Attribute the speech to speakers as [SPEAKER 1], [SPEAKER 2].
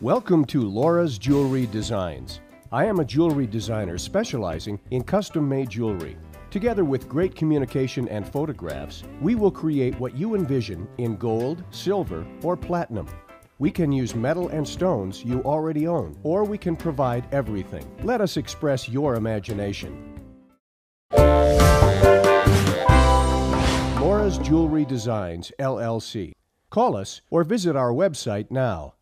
[SPEAKER 1] Welcome to Laura's Jewelry Designs. I am a jewelry designer specializing in custom made jewelry. Together with great communication and photographs, we will create what you envision in gold, silver, or platinum. We can use metal and stones you already own, or we can provide everything. Let us express your imagination. Laura's Jewelry Designs, LLC. Call us or visit our website now.